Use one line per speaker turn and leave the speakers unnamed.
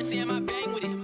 currency in my bang with it.